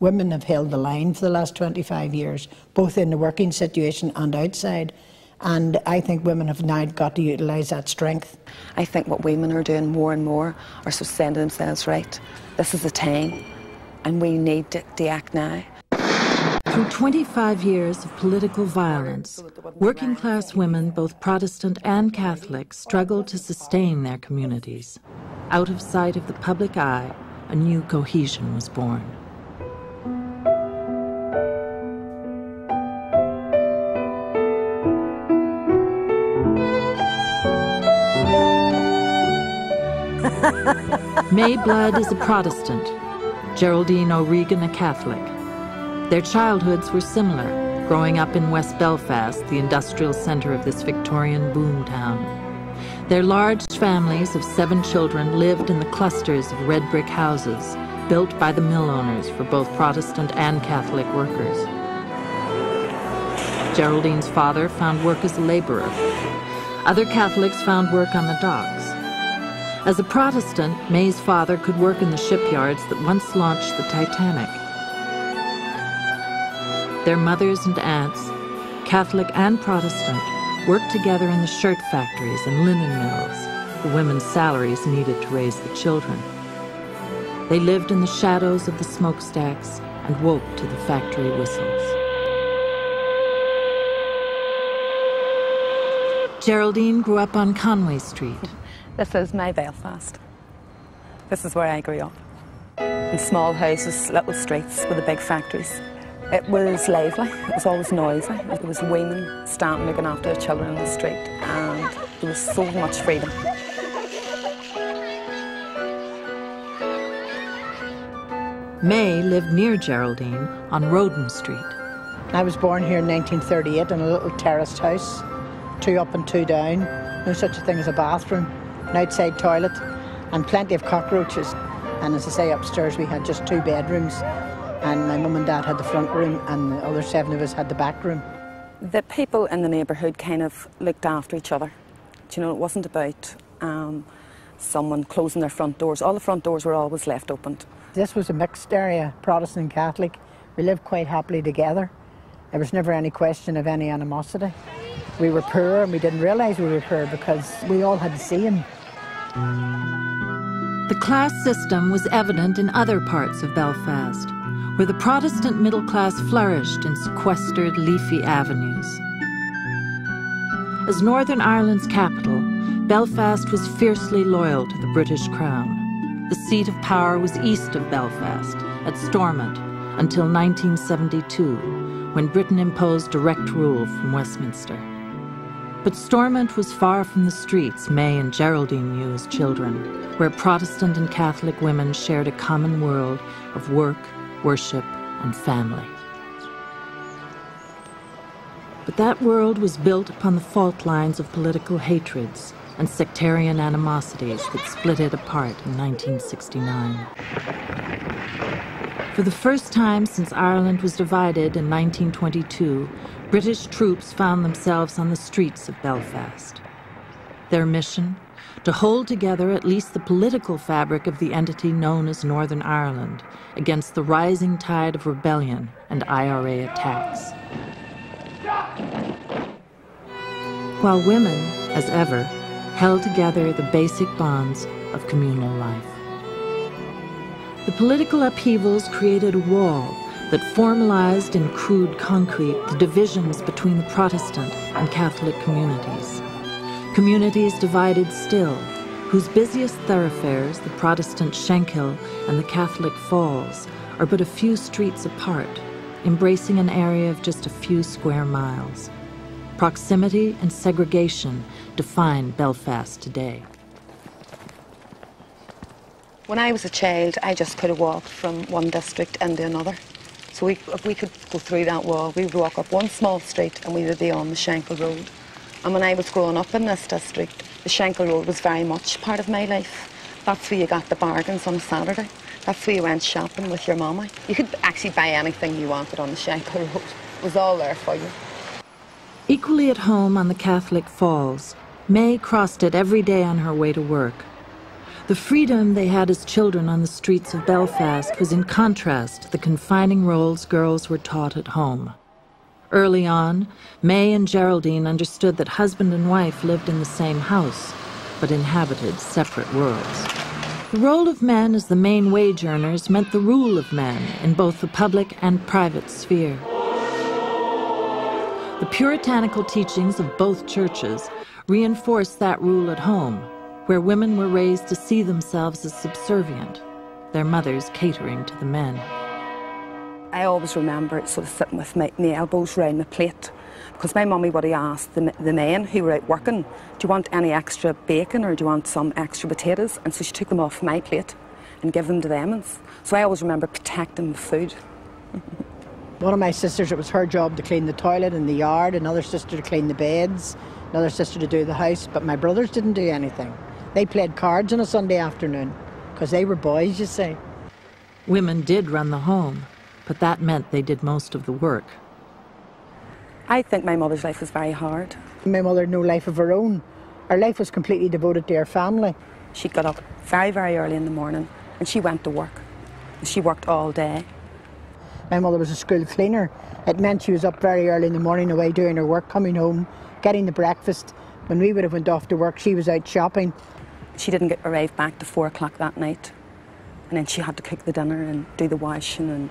Women have held the line for the last 25 years, both in the working situation and outside. And I think women have now got to utilise that strength. I think what women are doing more and more are so saying to themselves, right, this is the time, and we need to, to act now. Through 25 years of political violence, working class women, both Protestant and Catholic, struggled to sustain their communities. Out of sight of the public eye, a new cohesion was born. May Blood is a Protestant, Geraldine O'Regan a Catholic. Their childhoods were similar, growing up in West Belfast, the industrial centre of this Victorian boomtown. Their large families of seven children lived in the clusters of red brick houses built by the mill owners for both Protestant and Catholic workers. Geraldine's father found work as a laborer. Other Catholics found work on the docks. As a Protestant, May's father could work in the shipyards that once launched the Titanic. Their mothers and aunts, Catholic and Protestant, worked together in the shirt factories and linen mills, the women's salaries needed to raise the children. They lived in the shadows of the smokestacks and woke to the factory whistles. Geraldine grew up on Conway Street. This is my Belfast. This is where I grew up. In small houses, little streets with the big factories. It was lively, it was always noisy. There was women standing looking after their children in the street and there was so much freedom. May lived near Geraldine on Roden Street. I was born here in 1938 in a little terraced house, two up and two down, no such a thing as a bathroom an outside toilet, and plenty of cockroaches. And as I say, upstairs we had just two bedrooms, and my mum and dad had the front room, and the other seven of us had the back room. The people in the neighbourhood kind of looked after each other. Do you know, it wasn't about um, someone closing their front doors. All the front doors were always left open. This was a mixed area, Protestant and Catholic. We lived quite happily together. There was never any question of any animosity. We were poor and we didn't realise we were poor because we all had the same. The class system was evident in other parts of Belfast, where the Protestant middle class flourished in sequestered, leafy avenues. As Northern Ireland's capital, Belfast was fiercely loyal to the British Crown. The seat of power was east of Belfast, at Stormont, until 1972, when Britain imposed direct rule from Westminster. But Stormont was far from the streets May and Geraldine knew as children, where Protestant and Catholic women shared a common world of work, worship, and family. But that world was built upon the fault lines of political hatreds and sectarian animosities that split it apart in 1969. For the first time since Ireland was divided in 1922, British troops found themselves on the streets of Belfast. Their mission? To hold together at least the political fabric of the entity known as Northern Ireland against the rising tide of rebellion and IRA attacks. While women, as ever, held together the basic bonds of communal life. The political upheavals created a wall that formalized in crude concrete the divisions between the Protestant and Catholic communities. Communities divided still, whose busiest thoroughfares, the Protestant Shankill and the Catholic Falls, are but a few streets apart, embracing an area of just a few square miles. Proximity and segregation define Belfast today. When I was a child, I just could have walked from one district into another. So we, if we could go through that wall, we would walk up one small street and we would be on the Shankill Road. And when I was growing up in this district, the Shankill Road was very much part of my life. That's where you got the bargains on a Saturday. That's where you went shopping with your mama. You could actually buy anything you wanted on the Shankill Road. It was all there for you. Equally at home on the Catholic Falls, May crossed it every day on her way to work. The freedom they had as children on the streets of Belfast was in contrast to the confining roles girls were taught at home. Early on, May and Geraldine understood that husband and wife lived in the same house, but inhabited separate worlds. The role of men as the main wage earners meant the rule of men in both the public and private sphere. The puritanical teachings of both churches reinforced that rule at home where women were raised to see themselves as subservient, their mothers catering to the men. I always remember sort of sitting with my, my elbows round the plate because my mummy would have asked the, the men who were out working, do you want any extra bacon or do you want some extra potatoes? And so she took them off my plate and gave them to them. So I always remember protecting the food. One of my sisters, it was her job to clean the toilet and the yard, another sister to clean the beds, another sister to do the house, but my brothers didn't do anything. They played cards on a Sunday afternoon because they were boys, you see. Women did run the home, but that meant they did most of the work. I think my mother's life was very hard. My mother had no life of her own. Her life was completely devoted to her family. She got up very, very early in the morning and she went to work. She worked all day. My mother was a school cleaner. It meant she was up very early in the morning away doing her work, coming home, getting the breakfast. When we would have went off to work, she was out shopping. She didn't get arrive back to four o'clock that night. And then she had to cook the dinner and do the washing and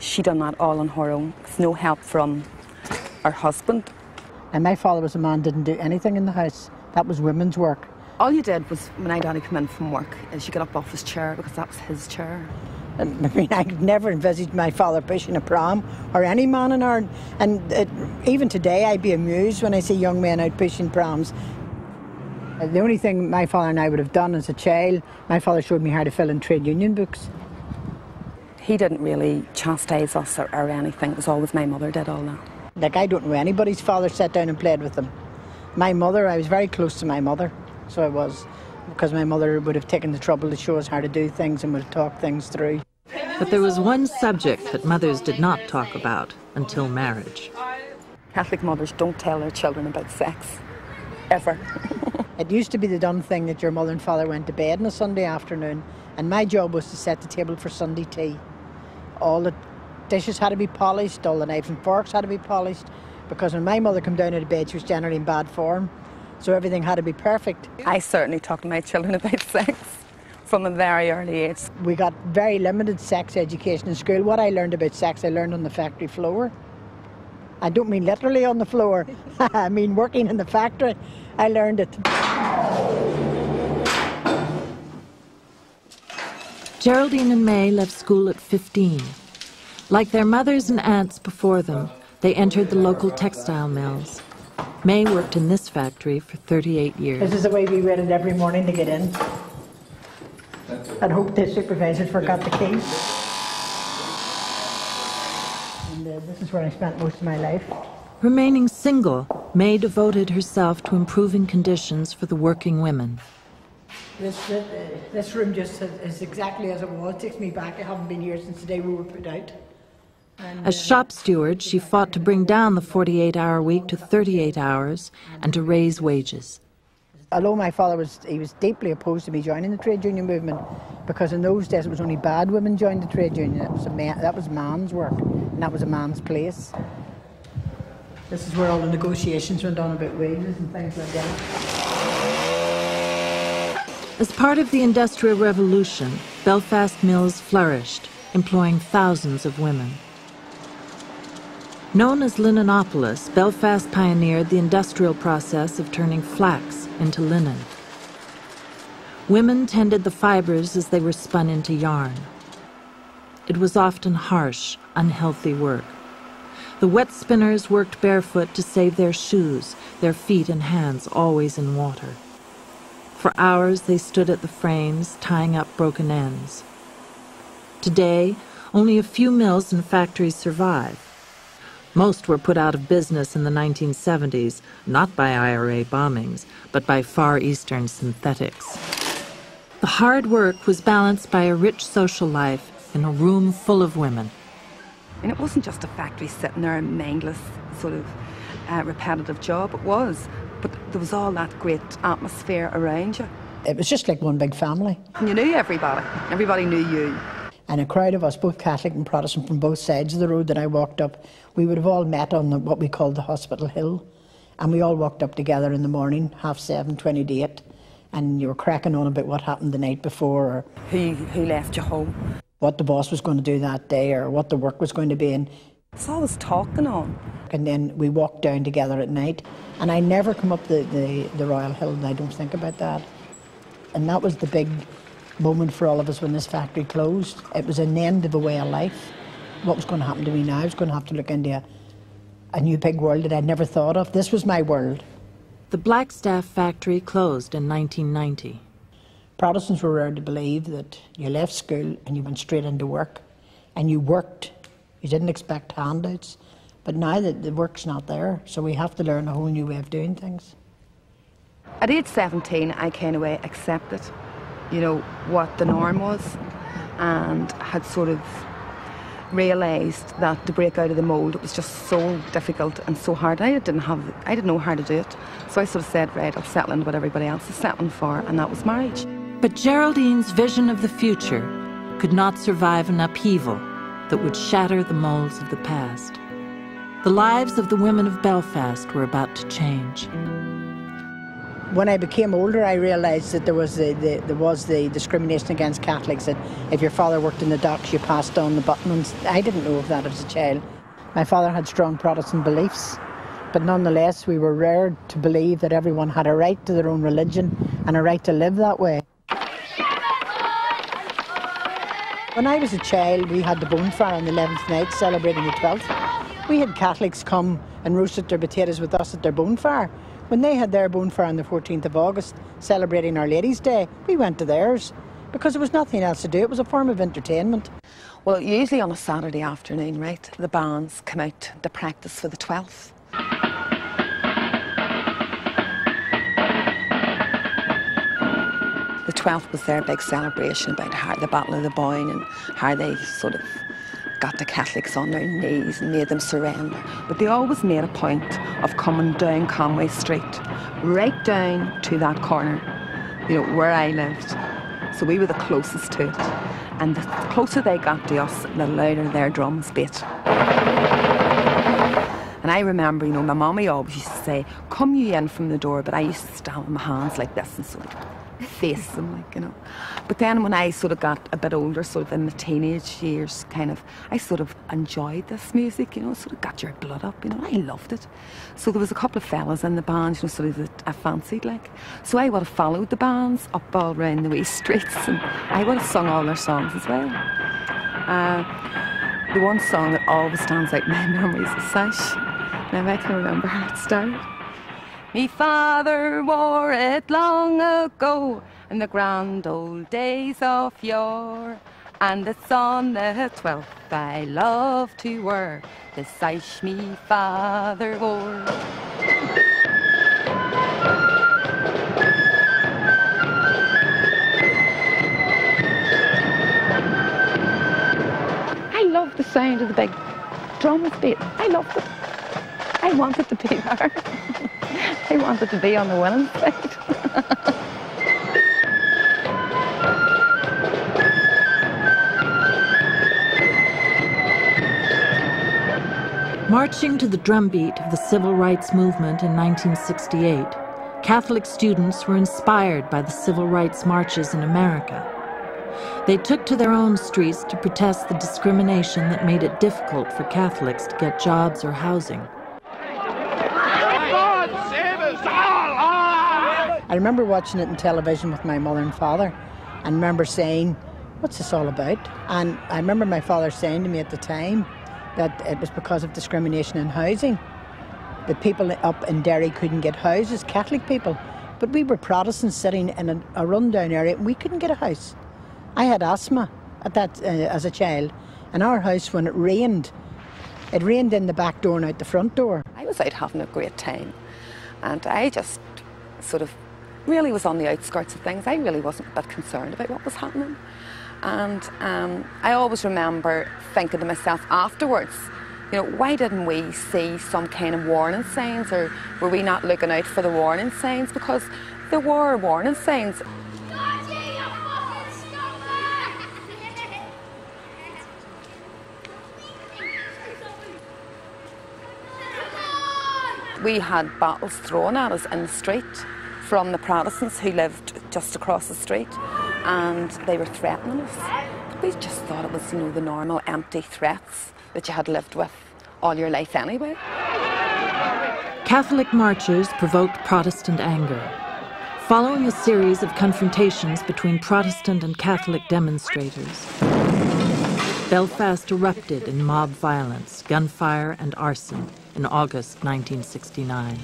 she done that all on her own with no help from her husband. And my father was a man, didn't do anything in the house. That was women's work. All you did was when I daddy come in from work is you get up off his chair because that was his chair. And, I mean, I never envisaged my father pushing a pram or any man in our. And it, even today, I'd be amused when I see young men out pushing prams the only thing my father and I would have done as a child, my father showed me how to fill in trade union books. He didn't really chastise us or, or anything. It was always my mother did all that. Like I don't know anybody's father sat down and played with them. My mother, I was very close to my mother, so I was, because my mother would have taken the trouble to show us how to do things and would have talked things through. But there was one subject that mothers did not talk about until marriage. Catholic mothers don't tell their children about sex, ever. It used to be the done thing that your mother and father went to bed on a Sunday afternoon, and my job was to set the table for Sunday tea. All the dishes had to be polished, all the knives and forks had to be polished, because when my mother came down out of bed, she was generally in bad form, so everything had to be perfect. I certainly talked to my children about sex from a very early age. We got very limited sex education in school. What I learned about sex, I learned on the factory floor. I don't mean literally on the floor, I mean working in the factory. I learned it. Geraldine and May left school at 15. Like their mothers and aunts before them, they entered the local textile mills. May worked in this factory for 38 years. This is the way we read it every morning to get in. I'd hope the supervisor forgot the keys. And uh, this is where I spent most of my life. Remaining single, May devoted herself to improving conditions for the working women. This, this, uh, this room just is exactly as it was. It takes me back. I haven't been here since the day we were put out. And, as shop steward, she fought to bring down the 48 hour week to 38 hours and to raise wages. Although my father was, he was deeply opposed to me joining the trade union movement because in those days it was only bad women joined the trade union. That was, a man, that was man's work and that was a man's place. This is where all the negotiations went on about wages and things like that. As part of the Industrial Revolution, Belfast mills flourished, employing thousands of women. Known as Linenopolis, Belfast pioneered the industrial process of turning flax into linen. Women tended the fibers as they were spun into yarn. It was often harsh, unhealthy work. The wet spinners worked barefoot to save their shoes, their feet and hands always in water. For hours they stood at the frames, tying up broken ends. Today, only a few mills and factories survive. Most were put out of business in the 1970s, not by IRA bombings, but by Far Eastern synthetics. The hard work was balanced by a rich social life in a room full of women. And it wasn't just a factory sitting there, a mindless, sort of uh, repetitive job. It was, but there was all that great atmosphere around you. It was just like one big family. You knew everybody. Everybody knew you. And a crowd of us, both Catholic and Protestant, from both sides of the road that I walked up, we would have all met on the, what we called the Hospital Hill. And we all walked up together in the morning, half seven, 20 to eight. And you were cracking on about what happened the night before, or Who, who left you home. What the boss was going to do that day, or what the work was going to be. And, It's always talking on. and then we walked down together at night. And I never come up the, the, the Royal Hill, and I don't think about that. And that was the big moment for all of us when this factory closed. It was an end of a way of life. What was going to happen to me now? I was going to have to look into a, a new big world that I'd never thought of. This was my world. The Blackstaff factory closed in 1990. Protestants were reared to believe that you left school and you went straight into work and you worked. You didn't expect handouts. But now that the work's not there, so we have to learn a whole new way of doing things. At age 17, I kind of accepted, you know, what the norm was and had sort of realised that to break out of the mould was just so difficult and so hard. I didn't have, I didn't know how to do it. So I sort of said, right, I'll settle into what everybody else is settling for, and that was marriage. But Geraldine's vision of the future could not survive an upheaval that would shatter the molds of the past. The lives of the women of Belfast were about to change. When I became older, I realised that there was the, the, there was the discrimination against Catholics. That if your father worked in the docks, you passed down the buttons. I didn't know of that as a child. My father had strong Protestant beliefs, but nonetheless, we were reared to believe that everyone had a right to their own religion and a right to live that way. When I was a child, we had the bonfire on the 11th night celebrating the 12th. We had Catholics come and roasted their potatoes with us at their bonfire. When they had their bonfire on the 14th of August celebrating Our Lady's Day, we went to theirs because there was nothing else to do. It was a form of entertainment. Well, usually on a Saturday afternoon, right, the bands come out to practice for the 12th. 12th was their big celebration about how the Battle of the Boyne and how they sort of got the Catholics on their knees and made them surrender. But they always made a point of coming down Conway Street, right down to that corner, you know, where I lived. So we were the closest to it. And the closer they got to us, the louder their drums beat. And I remember, you know, my mommy always used to say, come you in from the door, but I used to stand with my hands like this and sort of face them, like, you know. But then when I sort of got a bit older, sort of in the teenage years, kind of, I sort of enjoyed this music, you know, sort of got your blood up, you know, I loved it. So there was a couple of fellas in the band, you know, sort of that I fancied, like. So I would have followed the bands up all round the wee streets and I would have sung all their songs as well. Uh, the one song that always stands out in my memories is Sash. Now I can remember how it started. Me father wore it long ago in the grand old days of yore. And it's on the twelfth I love to wear the sash me father wore. I love the sound of the big drums beating. I loved it. I wanted to be there. I wanted to be on the winning side. Marching to the drumbeat of the civil rights movement in 1968, Catholic students were inspired by the civil rights marches in America. They took to their own streets to protest the discrimination that made it difficult for Catholics to get jobs or housing. I remember watching it on television with my mother and father and remember saying, What's this all about? And I remember my father saying to me at the time that it was because of discrimination in housing. The people up in Derry couldn't get houses, Catholic people. But we were Protestants sitting in a, a rundown area and we couldn't get a house. I had asthma at that uh, as a child, and our house, when it rained, it rained in the back door and out the front door. I was out having a great time. And I just sort of really was on the outskirts of things. I really wasn't that concerned about what was happening. And um, I always remember thinking to myself afterwards, you know, why didn't we see some kind of warning signs or were we not looking out for the warning signs? Because there were warning signs. we had bottles thrown at us in the street from the Protestants who lived just across the street, and they were threatening us. We just thought it was, you know, the normal empty threats that you had lived with all your life anyway. Catholic marches provoked Protestant anger. Following a series of confrontations between Protestant and Catholic demonstrators, Belfast erupted in mob violence, gunfire, and arson in August 1969.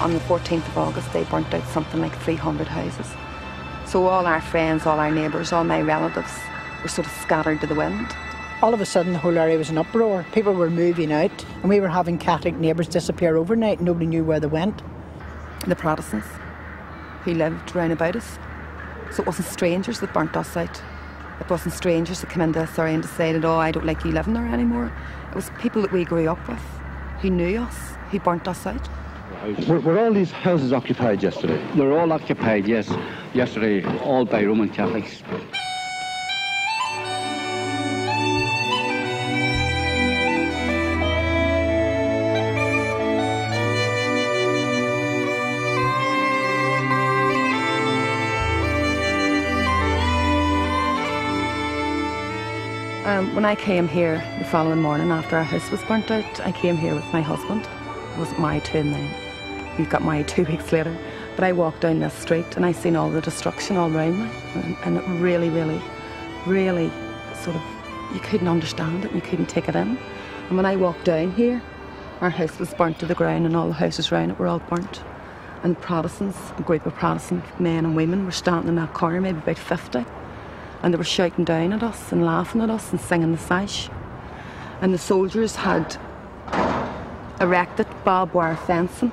On the 14th of August, they burnt out something like 300 houses. So all our friends, all our neighbours, all my relatives were sort of scattered to the wind. All of a sudden, the whole area was an uproar. People were moving out, and we were having Catholic neighbours disappear overnight. Nobody knew where they went. The Protestants who lived round about us. So it wasn't strangers that burnt us out. It wasn't strangers that came into this area and decided, oh, I don't like you living there anymore. It was people that we grew up with, who knew us, who burnt us out. Were, were, all these houses occupied yesterday? They were all occupied, yes. Yesterday, all by Roman Catholics. Um, when I came here the following morning after our house was burnt out, I came here with my husband. It wasn't my turn then. He got married two weeks later. But I walked down this street and I seen all the destruction all around me. And, and it really, really, really sort of, you couldn't understand it and you couldn't take it in. And when I walked down here, our house was burnt to the ground and all the houses around it were all burnt. And Protestants, a group of Protestant men and women were standing in that corner, maybe about 50. And they were shouting down at us and laughing at us and singing the sash. And the soldiers had erected barbed wire fencing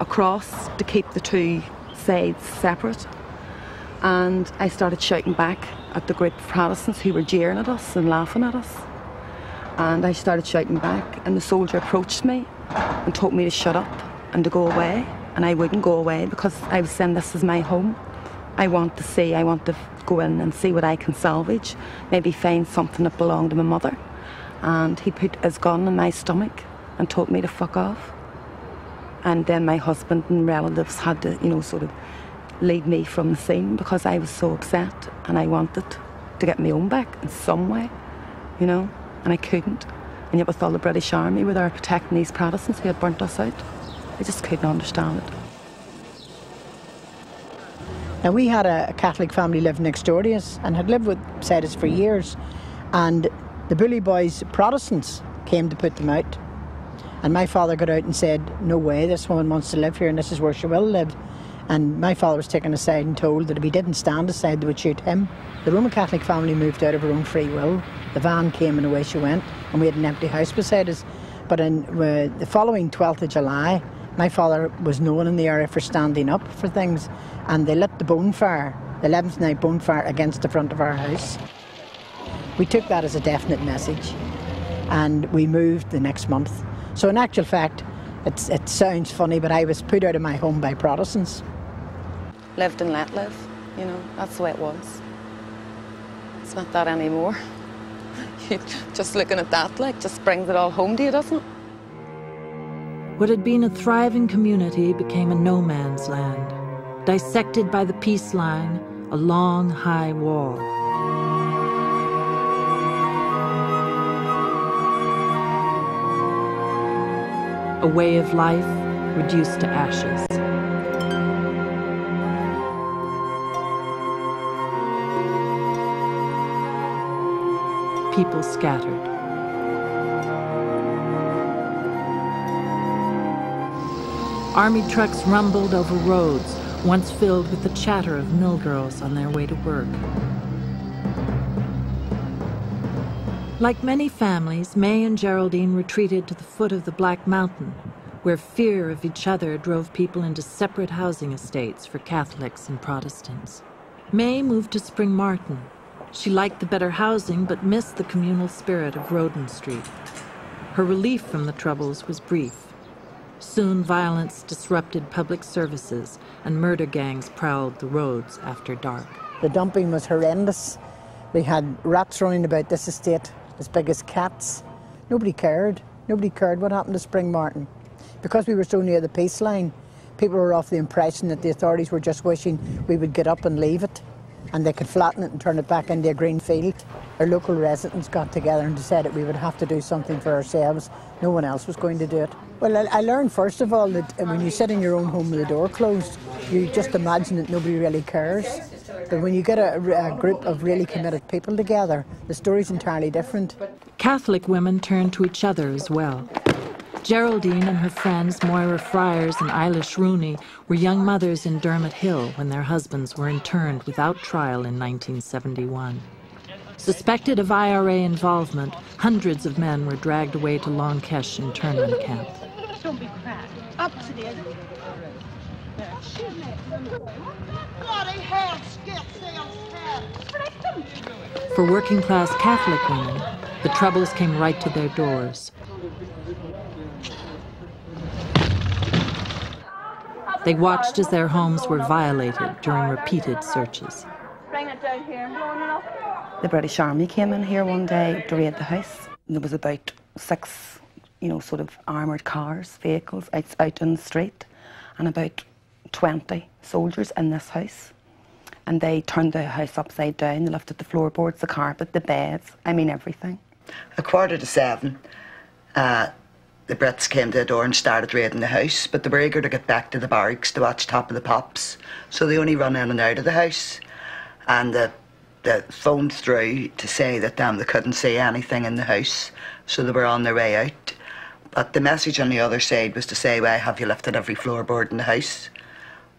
across to keep the two sides separate. And I started shouting back at the group of Protestants who were jeering at us and laughing at us. And I started shouting back, and the soldier approached me and told me to shut up and to go away. And I wouldn't go away because I was saying this is my home. I want to see, I want to go in and see what I can salvage, maybe find something that belonged to my mother. And he put his gun in my stomach and told me to fuck off. And then my husband and relatives had to, you know, sort of lead me from the scene because I was so upset and I wanted to get my own back in some way, you know, and I couldn't. And yet with all the British Army were there protecting these Protestants who had burnt us out. I just couldn't understand it. Now we had a, Catholic family living next door to us and had lived with us for years. And the Bully Boys Protestants came to put them out. And my father got out and said, No way, this woman wants to live here and this is where she will live. And my father was taken aside and told that if he didn't stand aside, they would shoot him. The Roman Catholic family moved out of her own free will. The van came and away she went, and we had an empty house beside us. But in uh, the following 12th of July, my father was known in the area for standing up for things, and they lit the bonfire, the 11th night bonfire, against the front of our house. We took that as a definite message, and we moved the next month. So, in actual fact, it sounds funny, but I was put out of my home by Protestants. Lived and let live, you know, that's the way it was. It's not that anymore. just looking at that, like, just brings it all home to you, doesn't it? What had been a thriving community became a no man's land, dissected by the peace line, a long, high wall. A way of life reduced to ashes. People scattered. Army trucks rumbled over roads, once filled with the chatter of mill girls on their way to work. Like many families, May and Geraldine retreated to the foot of the Black Mountain, where fear of each other drove people into separate housing estates for Catholics and Protestants. May moved to Springmartin. She liked the better housing but missed the communal spirit of Roden Street. Her relief from the troubles was brief. Soon violence disrupted public services and murder gangs prowled the roads after dark. The dumping was horrendous. We had rats running about this estate as big as cats. Nobody cared. Nobody cared what happened to Springmartin. Because we were so near the peace line, people were off the impression that the authorities were just wishing we would get up and leave it and they could flatten it and turn it back into a green field. Our local residents got together and decided we would have to do something for ourselves. No one else was going to do it. Well, I, I learned first of all that when you sit in your own home with the door closed, you just imagine that nobody really cares. But when you get a, a group of really committed people together, the story's entirely different. Catholic women turn to each other as well. Geraldine and her friends Moira Friars and Eilish Rooney were young mothers in Dermott Hill when their husbands were interned without trial in 1971. Suspected of IRA involvement, hundreds of men were dragged away to Long Kesh internment camp. Don't be cracked. Up to the edge. For working class Catholic women, the troubles came right to their doors. They watched as their homes were violated during repeated searches. The British Army came in here one day to raid the house. There was about six, you know, sort of armoured cars, vehicles out, out in the street, and about 20 soldiers in this house. And they turned the house upside down. They lifted the floorboards, the carpet, the beds, I mean everything. A quarter to seven, uh, the Brits came to the door and started raiding the house, but they were eager to get back to the barracks to watch Top of the Pops, so they only run in and out of the house. And the, the phoned through to say that um, they couldn't see anything in the house, so they were on their way out. But the message on the other side was to say, Why have you lifted every floorboard in the house?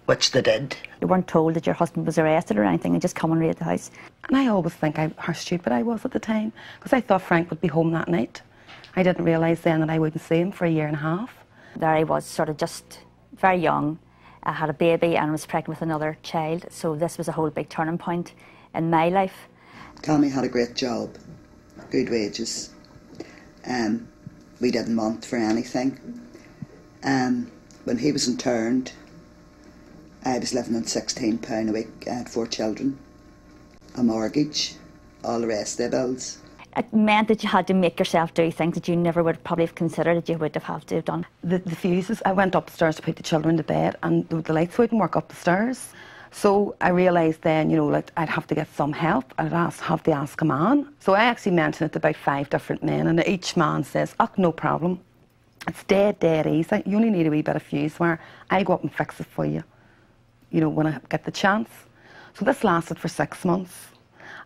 Which they did. You weren't told that your husband was arrested or anything, they just come and raid the house. And I always think I, how stupid I was at the time, because I thought Frank would be home that night. I didn't realise then that I wouldn't see him for a year and a half. There I was, sort of just very young. I had a baby and was pregnant with another child, so this was a whole big turning point in my life. Tommy had a great job, good wages. Um, we didn't want for anything. Um, when he was interned, I was living on £16 a week. I had four children, a mortgage, all the rest of the bills it meant that you had to make yourself do things that you never would probably have considered that you would have had to have done. The, the fuses, I went upstairs to put the children to bed and the, the lights wouldn't work up the stairs. So I realised then, you know, like I'd have to get some help. I'd ask, have to ask a man. So I actually mentioned it to about five different men, and each man says, "Oh, no problem. It's dead, dead easy. You only need a wee bit of fuse wire. I go up and fix it for you. You know, when I get the chance." So this lasted for six months,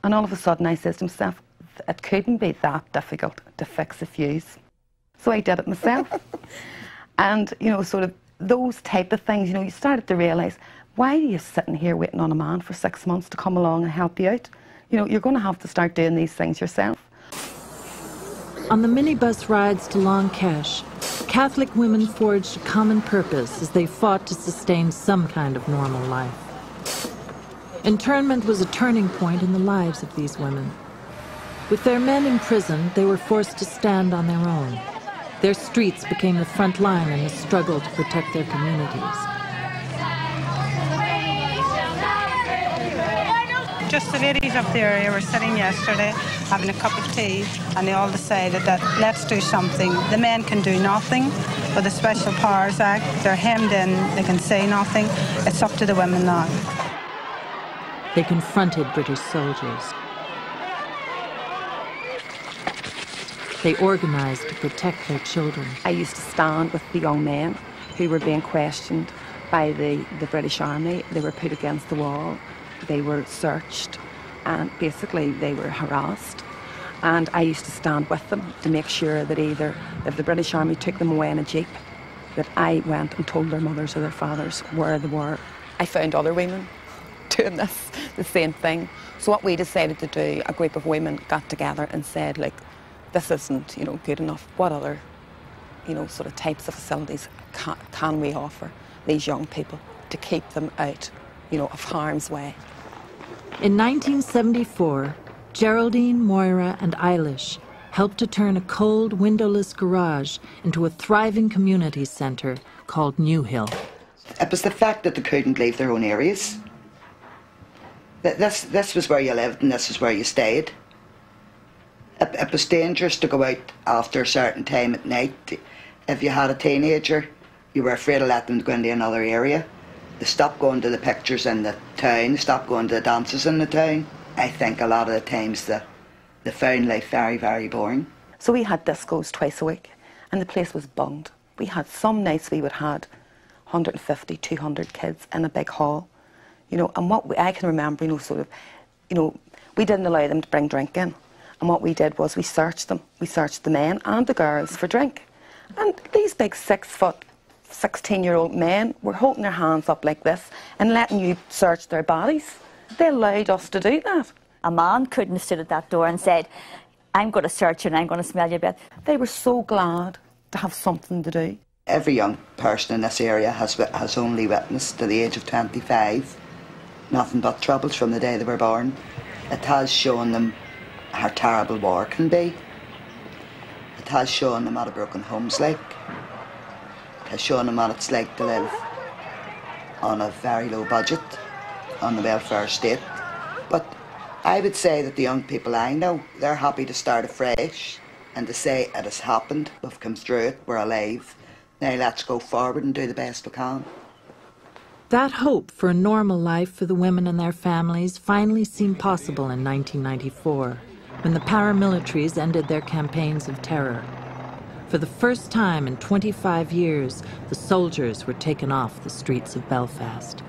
and all of a sudden I says to myself, it couldn't be that difficult to fix a fuse. So I did it myself. and, you know, sort of those type of things, you know, you started to realise, why are you sitting here waiting on a man for six months to come along and help you out? You know, you're going to have to start doing these things yourself. On the minibus rides to Long Kesh, Catholic women forged a common purpose as they fought to sustain some kind of normal life. Internment was a turning point in the lives of these women. With their men imprisoned, they were forced to stand on their own. Their streets became the front line in the struggle to protect their communities. Just the ladies up there area were sitting yesterday having a cup of tea and they all decided that let's do something. The men can do nothing with the Special Powers Act. They're hemmed in, they can say nothing. It's up to the women now. They confronted British soldiers. They organised to protect their children. I used to stand with the young men who were being questioned by the, the British Army. They were put against the wall, they were searched, and basically they were harassed. And I used to stand with them to make sure that either, if the British Army took them away in a jeep, that I went and told their mothers or their fathers where they were. I found other women doing this, the same thing. So what we decided to do, a group of women got together and said, like, this isn't, you know, good enough. What other, you know, sort of types of facilities can, can we offer these young people to keep them out, you know, of harm's way? In 1974, Geraldine, Moira, and Eilish helped to turn a cold, windowless garage into a thriving community centre called New Hill. It was the fact that they couldn't leave their own areas. This, this was where you lived and this is where you stayed. It, it was dangerous to go out after a certain time at night. If you had a teenager, you were afraid to let them go into another area. They stopped going to the pictures in the town, stopped going to the dances in the town. I think a lot of the times the, they found life very, very boring. So we had discos twice a week and the place was bunged. We had some nights we would had 150, 200 kids in a big hall. You know, and what we, I can remember, you know, sort of, you know, we didn't allow them to bring drink in. And what we did was we searched them. We searched the men and the girls for drink. And these big six foot, 16 year old men were holding their hands up like this and letting you search their bodies. They allowed us to do that. A man couldn't have stood at that door and said, I'm going to search you and I'm going to smell your breath. They were so glad to have something to do. Every young person in this area has, has only witnessed to the age of 25 nothing but troubles from the day they were born. It has shown them how terrible war can be. It has shown them what a broken home's like. Has shown them what it's like to live on a very low budget, on the welfare state. But I would say that the young people I know, they're happy to start afresh and to say it has happened, we've come through it, we're alive. Now let's go forward and do the best we can. That hope for a normal life for the women and their families finally seemed possible in 1994, when the paramilitaries ended their campaigns of terror. For the first time in 25 years, the soldiers were taken off the streets of Belfast.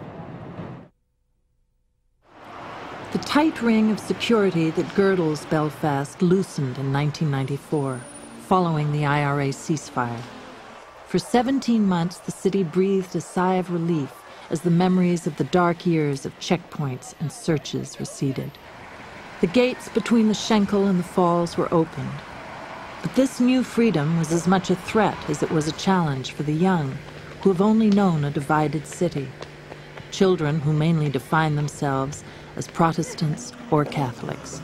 The tight ring of security that girdles Belfast loosened in 1994, following the IRA ceasefire. For 17 months, the city breathed a sigh of relief as the memories of the dark years of checkpoints and searches receded. The gates between the Shankill and the Falls were opened. But this new freedom was as much a threat as it was a challenge for the young, who have only known a divided city. Children who mainly define themselves as Protestants or Catholics.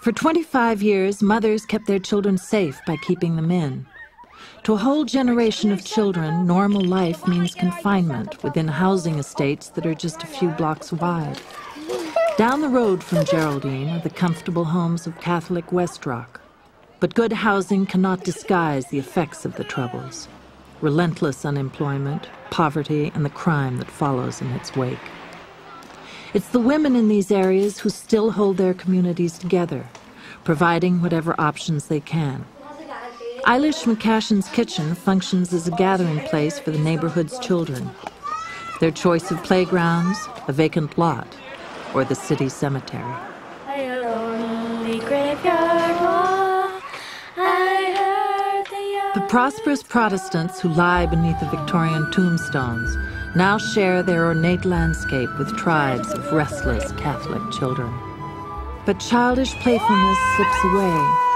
For 25 years, mothers kept their children safe by keeping them in. To a whole generation of children, normal life means confinement within housing estates that are just a few blocks wide. Down the road from Geraldine are the comfortable homes of Catholic West Rock. But good housing cannot disguise the effects of the Troubles relentless unemployment, poverty, and the crime that follows in its wake. It's the women in these areas who still hold their communities together, providing whatever options they can. Eilish McCashin's kitchen functions as a gathering place for the neighborhood's children. Their choice of playgrounds, a vacant lot, or the city cemetery. The prosperous Protestants who lie beneath the Victorian tombstones now share their ornate landscape with tribes of restless Catholic children. But childish playfulness slips away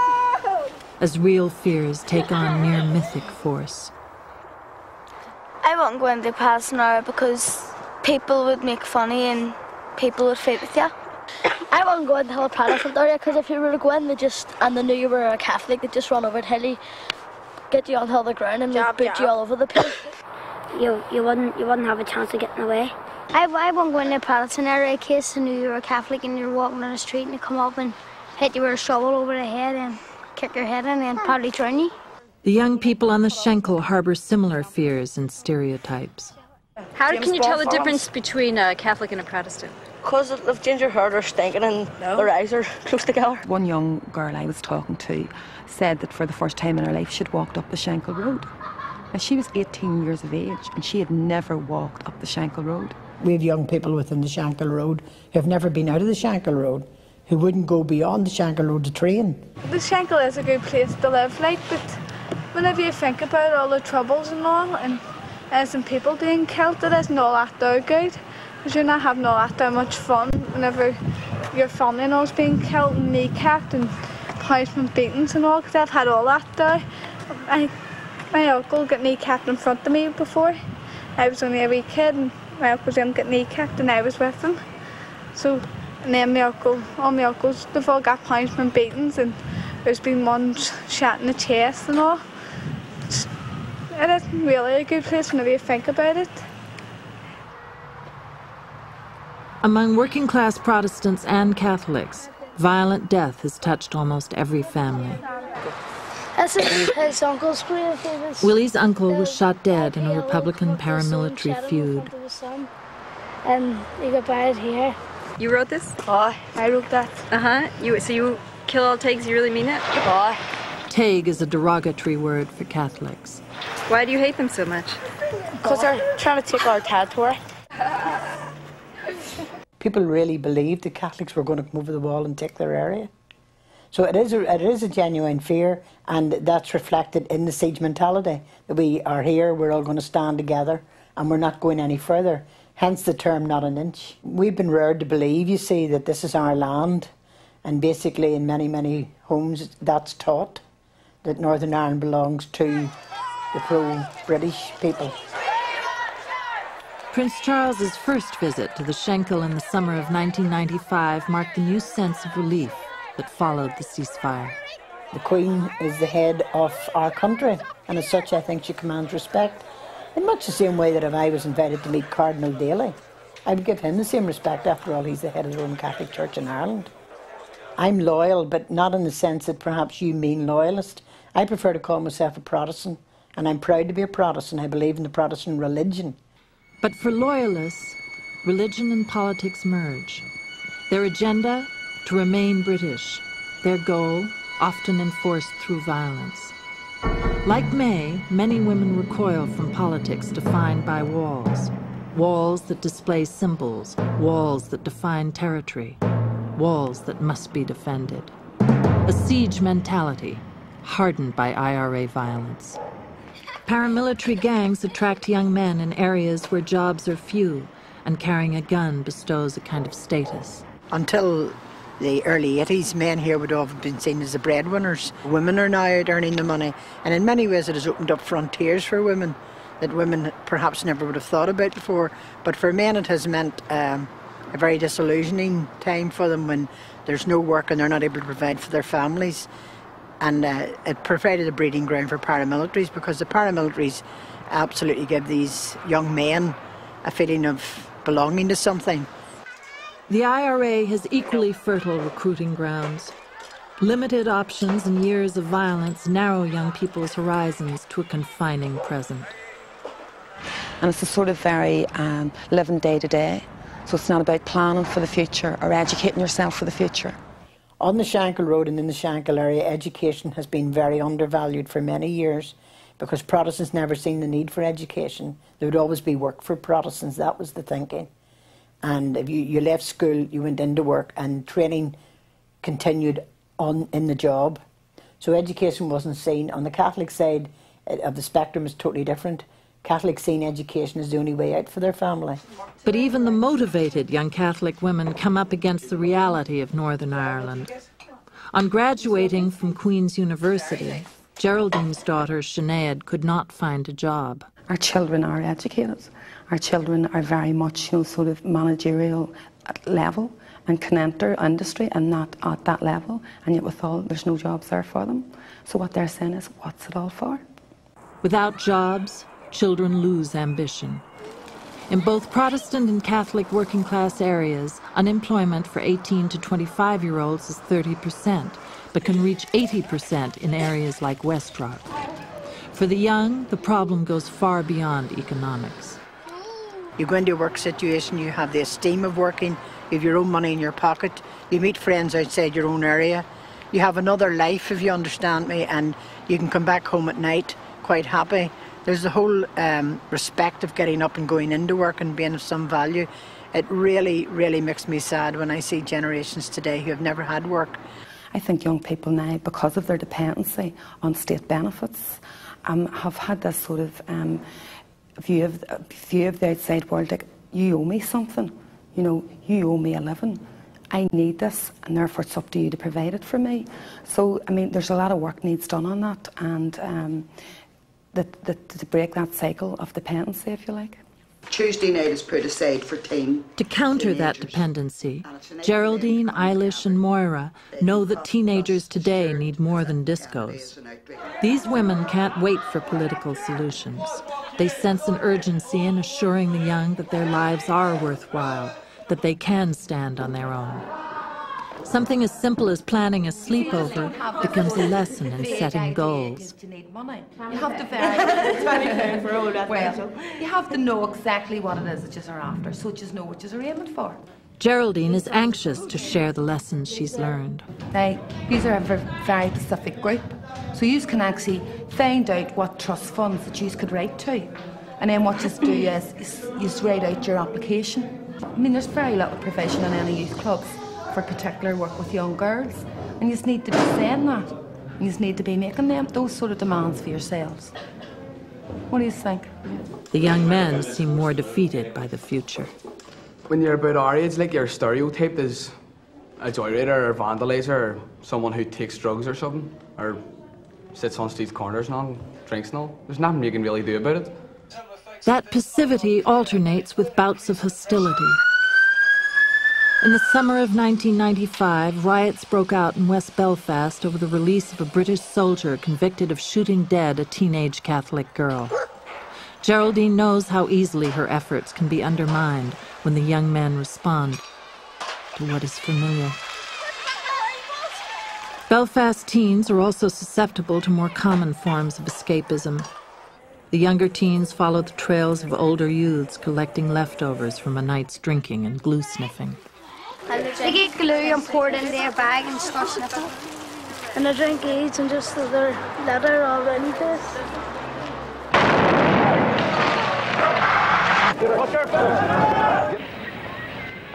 as real fears take on near mythic force. I won't go into Palace now because people would make funny and people would fight with you. I wouldn't go in into Hill Protestant area because if you were to go in, they just and they knew you were a Catholic, they'd just run over to Hilly, get you on the ground and jab, boot you all over the place. you you wouldn't you wouldn't have a chance of getting away. I, I won't go into Protestant area in case they knew you were a Catholic and you're walking down the street and they come up and hit you with a shovel over the head and kick your head in and probably turn you. The young people on the Shankill harbor similar fears and stereotypes. How can you tell the difference between a Catholic and a Protestant? Because of ginger hair, they're stinking and no. their eyes are close together. One young girl I was talking to said that for the first time in her life she'd walked up the Shankill Road. And she was 18 years of age and she had never walked up the Shankill Road. We have young people within the Shankill Road who have never been out of the Shankill Road who wouldn't go beyond the Shankill Road to train. The Shankill is a good place to live, like, but whenever you think about all the troubles and all, and uh, some people being killed, it isn't all that that good, because you're not having all that that much fun whenever your family and being killed and kneecapped and punishment beatings and all, because I've had all that there. I, my uncle got kneecapped in front of me before. I was only a wee kid and my uncle didn't get kneecapped and I was with him. So And then my uncle, all my uncles, they've all got punishment beatings and there's been one shot in the chest and all. It isn't really a good place whenever you think about it. Among working class Protestants and Catholics, violent death has touched almost every family. This is his uncle's grave. Was, Willie's uncle was shot dead in a Republican paramilitary feud. And he got buried here. You wrote this? Oh, I wrote that. Uh huh. You so you kill all Taigs. You really mean it? Oh. Taig is a derogatory word for Catholics. Why do you hate them so much? Because they're trying to take our territory. People really believed the Catholics were going to come over the wall and take their area. So it is, a, it is a genuine fear, and that's reflected in the siege mentality that we are here, we're all going to stand together, and we're not going any further. Hence the term not an inch. We've been reared to believe, you see, that this is our land, and basically in many, many homes that's taught that Northern Ireland belongs to the pro British people. Prince Charles's first visit to the Shankill in the summer of 1995 marked the new sense of relief that followed the ceasefire. The Queen is the head of our country, and as such, I think she commands respect. In much the same way that if I was invited to meet Cardinal Daly, I would give him the same respect. After all, he's the head of the Roman Catholic Church in Ireland. I'm loyal, but not in the sense that perhaps you mean loyalist. I prefer to call myself a Protestant, and I'm proud to be a Protestant. I believe in the Protestant religion. But for loyalists, religion and politics merge. Their agenda to remain British, their goal often enforced through violence. Like May, many women recoil from politics defined by walls. Walls that display symbols, walls that define territory, walls that must be defended. A siege mentality, hardened by IRA violence. Paramilitary gangs attract young men in areas where jobs are few, and carrying a gun bestows a kind of status. Until the early 80s, men here would have been seen as the breadwinners. Women are now out earning the money, and in many ways it has opened up frontiers for women that women perhaps never would have thought about before. But for men, it has meant um, a very disillusioning time for them when there's no work and they're not able to provide for their families. And uh, it provided a breeding ground for paramilitaries because the paramilitaries absolutely give these young men a feeling of belonging to something. The IRA has equally fertile recruiting grounds. Limited options and years of violence narrow young people's horizons to a confining present. And it's a sort of very um, living day to day. So it's not about planning for the future or educating yourself for the future. On the Shankill Road and in the Shankill area, education has been very undervalued for many years because Protestants never seen the need for education. There would always be work for Protestants, that was the thinking. And if you, you left school, you went into work, and training continued on in the job. So education wasn't seen. On the Catholic side of the spectrum is totally different. Catholics seen education as the only way out for their family. But even the motivated young Catholic women come up against the reality of Northern Ireland. On graduating from Queen's University, Geraldine's daughter Sinead could not find a job. Our children are educated. Our children are very much, you know, sort of managerial level and can enter industry and not at that level, and yet with all, there's no jobs there for them. So what they're saying is, what's it all for? Without jobs, children lose ambition. In both Protestant and Catholic working class areas, unemployment for 18 to 25 year olds is 30%, but can reach 80% in areas like West Rock. For the young, the problem goes far beyond economics. You go into a work situation, you have the esteem of working, you have your own money in your pocket, you meet friends outside your own area, you have another life, if you understand me, and you can come back home at night quite happy. There's the whole um, respect of getting up and going into work and being of some value. It really, really makes me sad when I see generations today who have never had work. I think young people now, because of their dependency on state benefits, um, have had this sort of um, view of view of the outside world like you owe me something, you know, you owe me a living. I need this, and therefore it's up to you to provide it for me. So, I mean, there's a lot of work needs done on that, and um, that, that, to break that cycle of dependency, if you like. Tuesday night is put aside for teen. To counter that dependency, Geraldine, Eilish, and Moira know that teenagers today need more than discos. These women can't wait for political solutions. They sense an urgency in assuring the young that their lives are worthwhile, that they can stand on their own. Something as simple as planning a sleepover becomes a lesson in setting goals. You have to vary. well, you have to know exactly what it is that you're after, so you just know what you're aiming for. Geraldine is anxious to share the lessons she's learned. Now, these are a very specific group, so you can actually find out what trust funds that you could write to, and then what you do is, is you write out your application. I mean, there's very little provision in any youth clubs for particular work with young girls, and you just need to be saying that. You just need to be making them those sort of demands for yourselves. What do you think? The young men seem more defeated by the future. When you're about our age, like you're stereotyped as a joyraider or a vandalizer or someone who takes drugs or something, or sits on street corners and all, drinks and all. There's nothing you can really do about it. That passivity alternates with bouts of hostility. In the summer of 1995, riots broke out in West Belfast over the release of a British soldier convicted of shooting dead a teenage Catholic girl. Geraldine knows how easily her efforts can be undermined when the young men respond to what is familiar. Belfast teens are also susceptible to more common forms of escapism. The younger teens follow the trails of older youths collecting leftovers from a night's drinking and glue sniffing. They get glue and pour it in their bag and start sniffing. And they drink AIDS and just their leather all around this.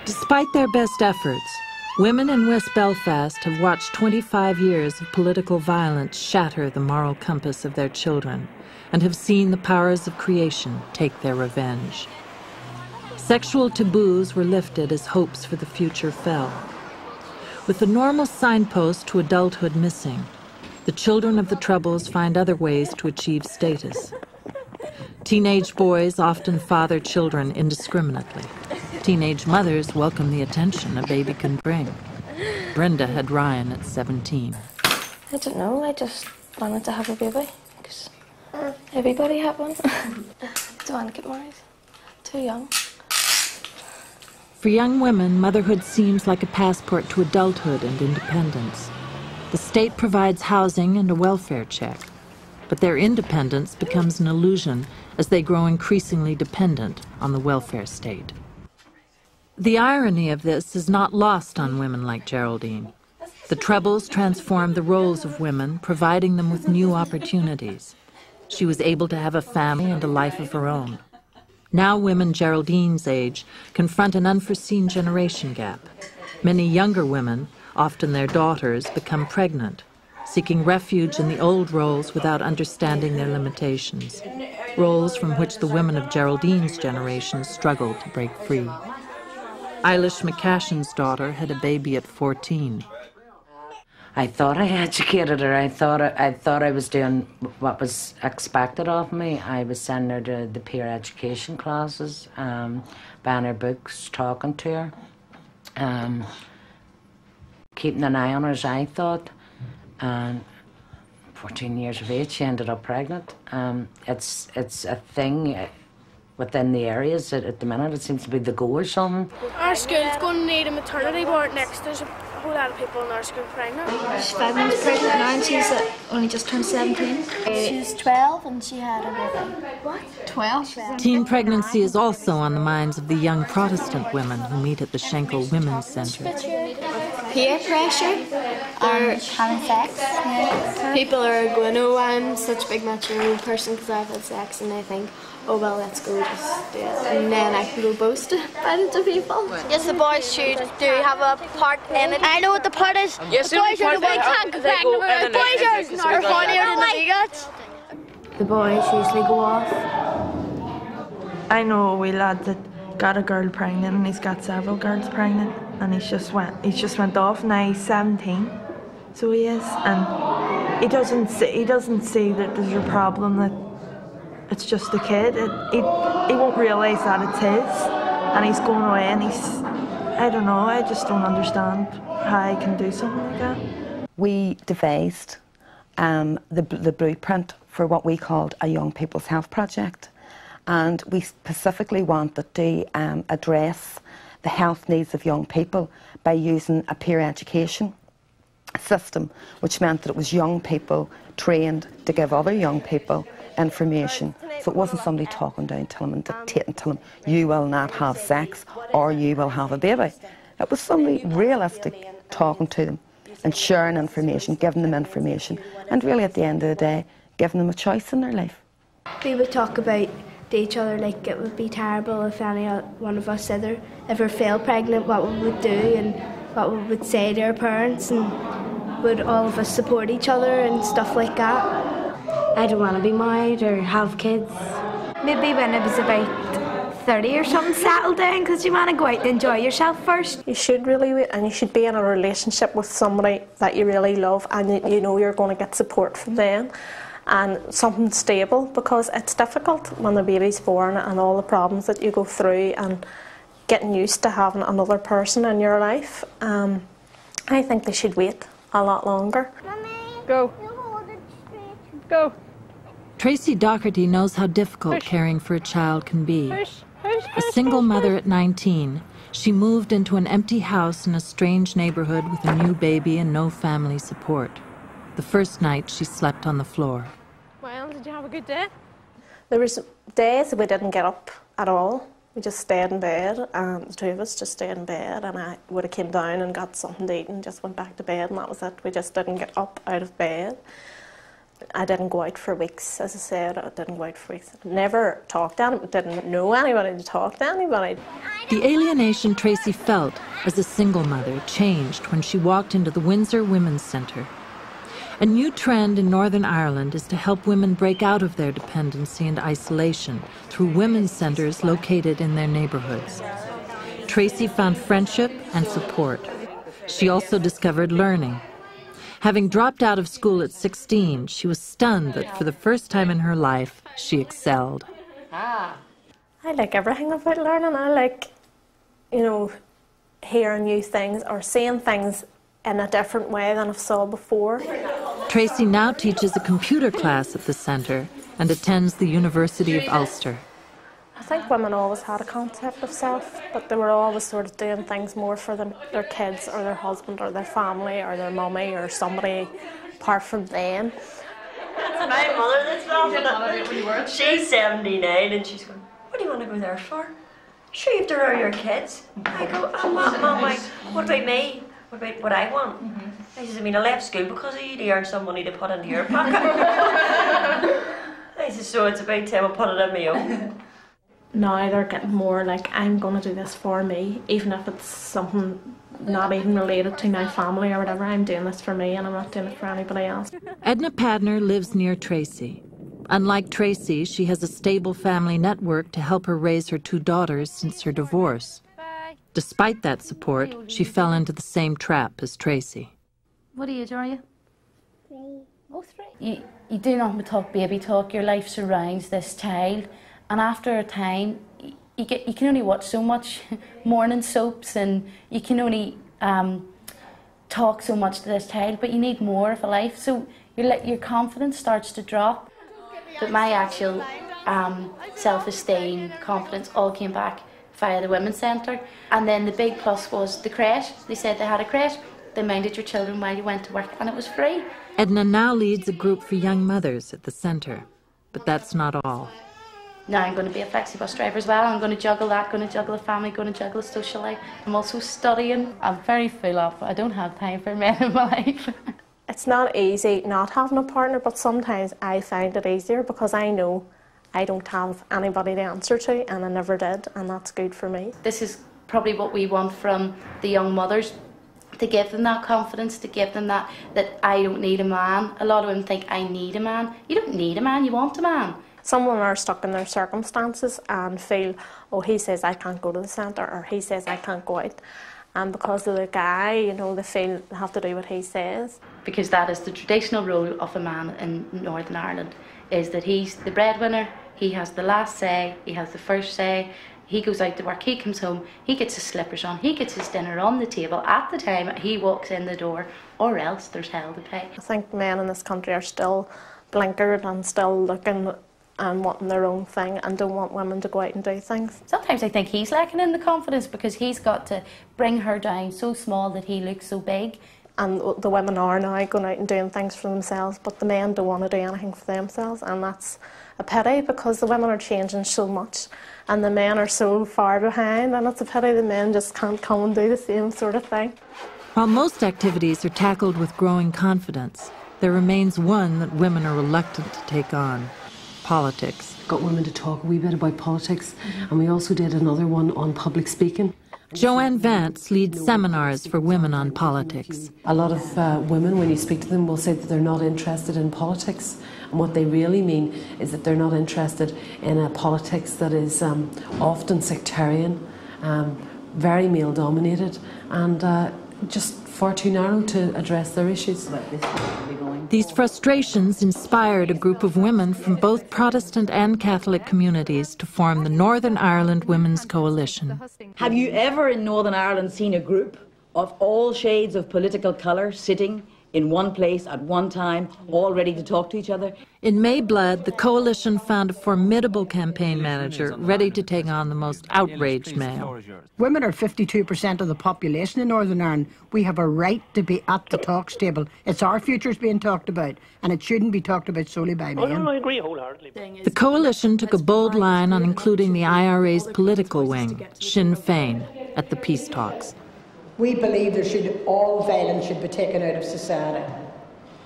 Despite their best efforts, women in West Belfast have watched 25 years of political violence shatter the moral compass of their children and have seen the powers of creation take their revenge. Sexual taboos were lifted as hopes for the future fell. With the normal signpost to adulthood missing, the children of the Troubles find other ways to achieve status. Teenage boys often father children indiscriminately. Teenage mothers welcome the attention a baby can bring. Brenda had Ryan at 17. I don't know, I just wanted to have a baby. Because everybody had one. don't want to get married. Too young. For young women, motherhood seems like a passport to adulthood and independence. The state provides housing and a welfare check, but their independence becomes an illusion as they grow increasingly dependent on the welfare state. The irony of this is not lost on women like Geraldine. The Troubles transformed the roles of women, providing them with new opportunities. She was able to have a family and a life of her own. Now women Geraldine's age confront an unforeseen generation gap. Many younger women, often their daughters, become pregnant, seeking refuge in the old roles without understanding their limitations, roles from which the women of Geraldine's generation struggle to break free. Eilish McCashin's daughter had a baby at 14. I thought I educated her. I thought I, thought I was doing what was expected of me. I was sending her to the peer education classes, um, buying her books, talking to her, um, keeping an eye on her as I thought. And 14 years of age, she ended up pregnant. Um, it's it's a thing uh, within the areas at, at the minute. It seems to be the go or something. Our school's going to need a maternity ward next. There's a whole lot of people in our school pregnant. She's five months pregnant now and she's uh, only just turned 17. She's 12 and she had a baby. What? 12? Teen pregnancy is also on the minds of the young Protestant women who meet at the Shankill Women's Centre. Peer pressure or having sex. Yeah. People are going, oh, I'm such a big mature person because I've had sex, and they think, oh, well, let's go just do it. And then I can go boast about it to people. Yes, the boys should do you have a part in it. I know what the part is. Yes, the boys are the part ones can't go back. The in and out, boys it's are, are just- funnier than the bigots. The boys usually go off. I know a wee lad that got a girl pregnant and he's got several girls pregnant and he's just went he's just went off now he's 17 so he is and he doesn't see he doesn't see that there's a problem that it's just a kid. It, he, he won't realise that it's his, and he's going away, and he's, I don't know, I just don't understand how he can do something like that. We devised um, the, the blueprint for what we called a Young People's Health Project, and we specifically wanted to um, address the health needs of young people by using a peer education system, which meant that it was young people trained to give other young people information. So it wasn't somebody talking down to them and dictating to them, you will not have sex or you will have a baby. It was somebody realistic talking to them and sharing information, giving them information, and really at the end of the day, giving them a choice in their life. We would talk about to each other like it would be terrible if any one of us either ever fell pregnant, what we would do and what we would say to our parents and would all of us support each other and stuff like that. I don't want to be married or have kids. Maybe when I was about 30 or something, settle down because you want to go out and enjoy yourself first. You should really wait and you should be in a relationship with somebody that you really love and you know you're going to get support from them and something stable because it's difficult when the baby's born and all the problems that you go through and getting used to having another person in your life. Um, I think they should wait a lot longer. Go. Go. Tracy Docherty knows how difficult Push. caring for a child can be. Push. Push, a single mother at 19, she moved into an empty house in a strange neighborhood with a new baby and no family support. The first night she slept on the floor. Well, did you have a good day? There was days we didn't get up at all. We just stayed in bed, and the two of us just stayed in bed. And I would have came down and got something to eat and just went back to bed, and that was it. We just didn't get up out of bed. I didn't go out for weeks, as I said. I didn't go out for weeks. Never talked to anybody, didn't know anybody to talk to anybody. The alienation Tracy felt as a single mother changed when she walked into the Windsor Women's Centre. A new trend in Northern Ireland is to help women break out of their dependency and isolation through women's centres located in their neighbourhoods. Tracy found friendship and support. She also discovered learning. Having dropped out of school at 16, she was stunned that for the first time in her life, she excelled. Ah. I like everything about learning. I like, you know, hearing new things or seeing things in a different way than I've saw before. Tracy now teaches a computer class at the centre and attends the University of Ulster. I think women always had a concept of self, but they were always sort of doing things more for them, their kids or their husband or their family or their mummy or somebody apart from them. That's my mother that's laughing She's 79 and she's going, What do you want to go there for? Sure, you have to rear your kids. I go, Oh, mom, mom, what about me? What about what I want? Mm -hmm. I says, I mean, I left school because of you to earn some money to put into your pocket. I says, so it's about time I put it in my own. Now they're getting more like, I'm going to do this for me, even if it's something not even related to my family or whatever. I'm doing this for me and I'm not doing it for anybody else. Edna Padner lives near Tracy. Unlike Tracy, she has a stable family network to help her raise her two daughters since her divorce. Despite that support, she fell into the same trap as Tracy. What age are you? Three. Oh, three. You, you do not want to talk baby talk. Your life surrounds this child, and after a time, you get you can only watch so much morning soaps, and you can only um, talk so much to this child. But you need more of a life, so your your confidence starts to drop. But my actual um, self-esteem, confidence, all came back via the women's centre. And then the big plus was the creche. They said they had a creche they minded your children while you went to work, and it was free. Edna now leads a group for young mothers at the centre, but that's not all. Now I'm going to be a flexi bus driver as well. I'm going to juggle that, going to juggle a family, going to juggle a social life. I'm also studying. I'm very full up. I don't have time for men in my life. it's not easy not having a partner, but sometimes I find it easier because I know I don't have anybody to answer to, and I never did, and that's good for me. This is probably what we want from the young mothers to give them that confidence, to give them that, that I don't need a man. A lot of them think I need a man. You don't need a man, you want a man. Some women are stuck in their circumstances and feel, oh, he says I can't go to the centre or he says I can't go out. And because of the guy, you know, they feel they have to do what he says. Because that is the traditional role of a man in Northern Ireland, is that he's the breadwinner, he has the last say, he has the first say, he goes out to work, he comes home, he gets his slippers on, he gets his dinner on the table at the time he walks in the door, or else there's hell to pay. I think men in this country are still blinkered and still looking and wanting their own thing and don't want women to go out and do things. Sometimes I think he's lacking in the confidence because he's got to bring her down so small that he looks so big. And the women are now going out and doing things for themselves, but the men don't want to do anything for themselves, and that's a pity because the women are changing so much and the men are so far behind, and it's a pity the men just can't come and do the same sort of thing. While most activities are tackled with growing confidence, there remains one that women are reluctant to take on politics. Got women to talk a wee bit about politics, and we also did another one on public speaking. Joanne Vance leads seminars for women on politics. A lot of uh, women, when you speak to them, will say that they're not interested in politics. And what they really mean is that they're not interested in a politics that is um, often sectarian, um, very male dominated, and uh, just far too narrow to address their issues. These frustrations inspired a group of women from both Protestant and Catholic communities to form the Northern Ireland Women's Coalition. Have you ever in Northern Ireland seen a group of all shades of political colour sitting in one place at one time, all ready to talk to each other. In May Blood, the coalition found a formidable campaign manager ready to take on the most outraged male. Women are 52% of the population in Northern Ireland. We have a right to be at the talks table. It's our futures being talked about, and it shouldn't be talked about solely by oh, men. Oh, no, I agree wholeheartedly. The coalition took a bold line on including the IRA's political wing, Sinn Féin, at the peace talks. We believe there should all violence should be taken out of society,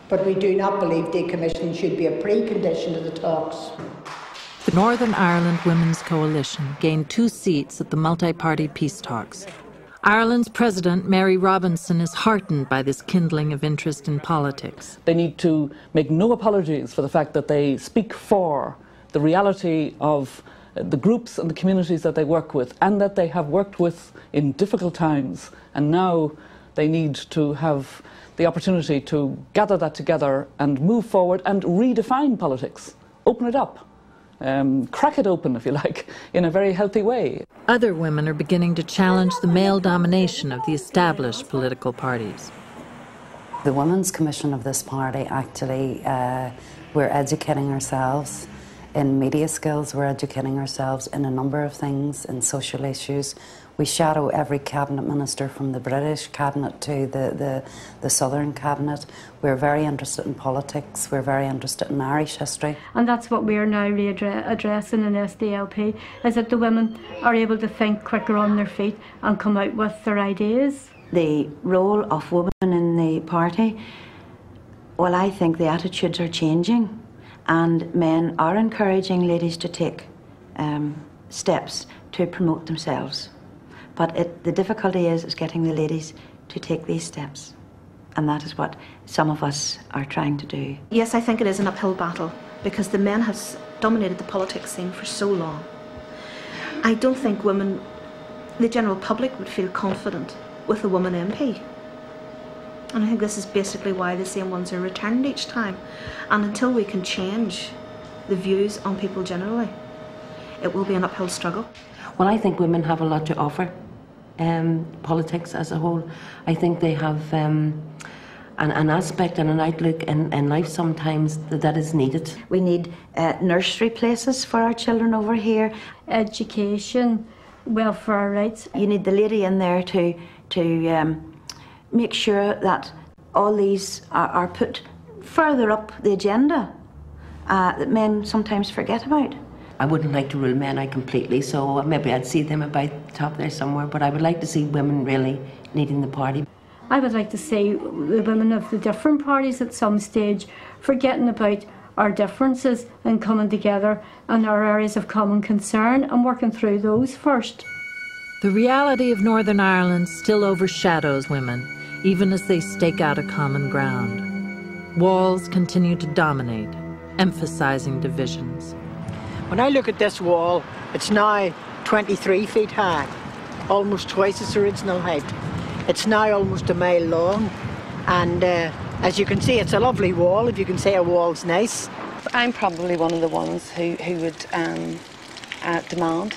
but we do not believe decommissioning should be a precondition to the talks. The Northern Ireland Women's Coalition gained two seats at the multi-party peace talks. Ireland's President Mary Robinson is heartened by this kindling of interest in politics. They need to make no apologies for the fact that they speak for the reality of the groups and the communities that they work with and that they have worked with in difficult times. And now they need to have the opportunity to gather that together and move forward and redefine politics, open it up. Um, crack it open, if you like, in a very healthy way. Other women are beginning to challenge the male domination of the established political parties. The Women's Commission of this party actually, uh, we're educating ourselves in media skills, we're educating ourselves in a number of things, in social issues. We shadow every cabinet minister from the British cabinet to the, the, the Southern cabinet. We're very interested in politics, we're very interested in Irish history. And that's what we're now addressing in SDLP, is that the women are able to think quicker on their feet and come out with their ideas. The role of women in the party, well, I think the attitudes are changing and men are encouraging ladies to take um, steps to promote themselves. But it, the difficulty is, is getting the ladies to take these steps. And that is what some of us are trying to do. Yes, I think it is an uphill battle because the men have dominated the politics scene for so long. I don't think women, the general public, would feel confident with a woman MP. And I think this is basically why the same ones are returned each time. And until we can change the views on people generally, it will be an uphill struggle. Well, I think women have a lot to offer. Um, politics as a whole, I think they have um, an, an, aspect and an outlook in, in life sometimes that, that is needed. We need uh, nursery places for our children over here, education, welfare rights. You need the lady in there to to um, make sure that all these are, are put further up the agenda uh, that men sometimes forget about. I wouldn't like to rule men out completely, so maybe I'd see them about the top there somewhere, but I would like to see women really leading the party. I would like to see the women of the different parties at some stage forgetting about our differences and coming together on our areas of common concern and working through those first. The reality of Northern Ireland still overshadows women even as they stake out a common ground. Walls continue to dominate, emphasizing divisions. When I look at this wall, it's now 23 feet high, almost twice its original height. It's now almost a mile long, and uh, as you can see, it's a lovely wall. If you can say a wall's nice. I'm probably one of the ones who, who would um, uh, demand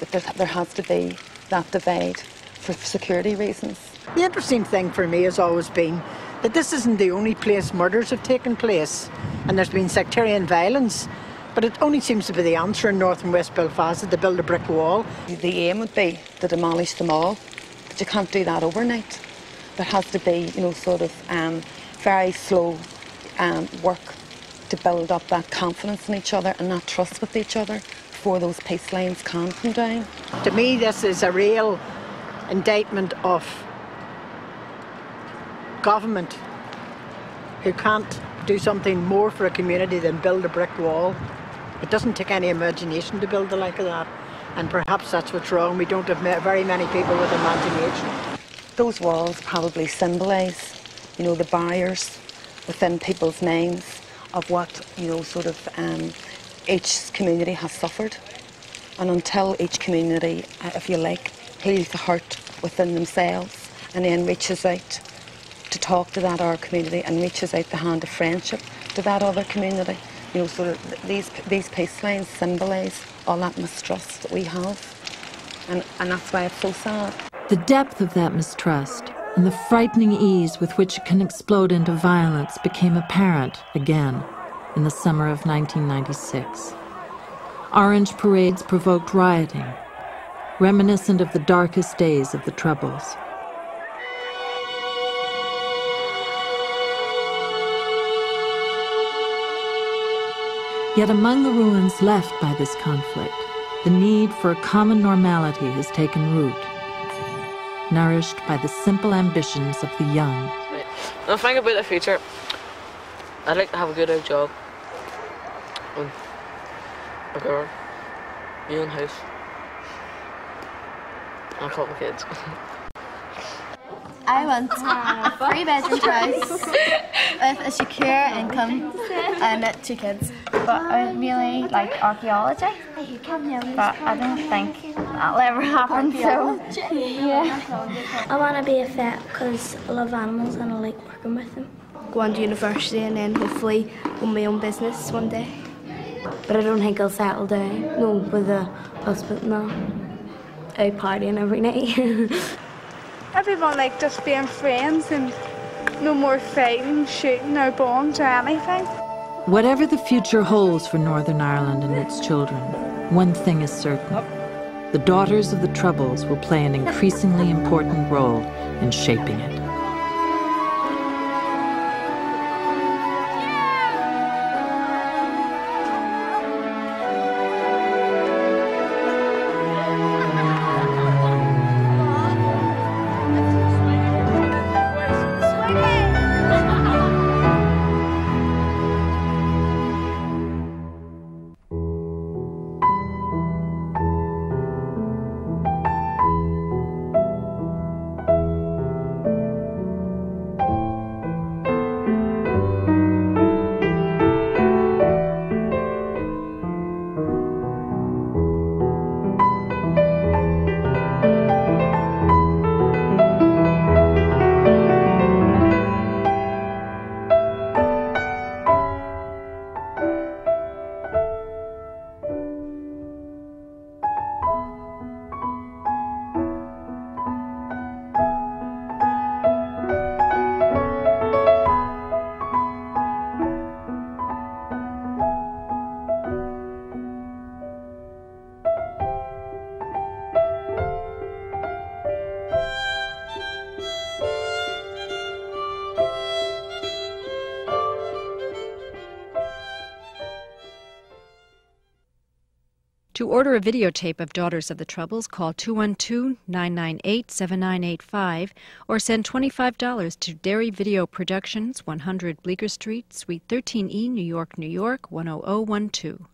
that there, there has to be that divide for security reasons. The interesting thing for me has always been that this isn't the only place murders have taken place, and there's been sectarian violence. But it only seems to be the answer in North and West Belfast to build a brick wall. The aim would be to demolish them all, but you can't do that overnight. There has to be, you know, sort of um, very slow um, work to build up that confidence in each other and that trust with each other before those peace lines can come down. To me, this is a real indictment of government who can't do something more for a community than build a brick wall. It doesn't take any imagination to build the like of that. And perhaps that's what's wrong. We don't have very many people with imagination. Those walls probably symbolise, you know, the barriers within people's minds of what, you know, sort of um, each community has suffered. And until each community, uh, if you like, heals the hurt within themselves and then reaches out to talk to that other community and reaches out the hand of friendship to that other community, you know, of these, these peace lines symbolise all that mistrust that we have. And, and that's why it's so sad. The depth of that mistrust and the frightening ease with which it can explode into violence became apparent again in the summer of 1996. Orange parades provoked rioting, reminiscent of the darkest days of the Troubles. Yet among the ruins left by this conflict, the need for a common normality has taken root, nourished by the simple ambitions of the young. When I think about the future, I'd like to have a good old job, and a girl, my own house, and a couple of kids. I want a three bedroom house with a secure income and two kids. But I really like archaeology, but I don't think that'll ever happen. So, yeah. I want to be a vet because I love animals and I like working with them. Go on to university and then hopefully own my own business one day. But I don't think I'll settle down. No, with a husband, no. Out partying every night. Everyone like just being friends and no more fighting, shooting or bombs or anything. Whatever the future holds for Northern Ireland and its children, one thing is certain. The Daughters of the Troubles will play an increasingly important role in shaping it. Order a videotape of Daughters of the Troubles, call 212 998 7985 or send $25 to Dairy Video Productions, 100 Bleecker Street, Suite 13E, New York, New York, 10012.